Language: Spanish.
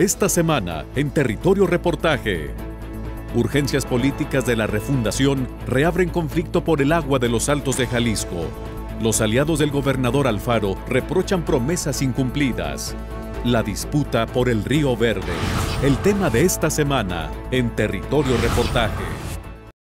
Esta semana, en Territorio Reportaje. Urgencias políticas de la refundación reabren conflicto por el agua de los altos de Jalisco. Los aliados del gobernador Alfaro reprochan promesas incumplidas. La disputa por el Río Verde. El tema de esta semana en Territorio Reportaje.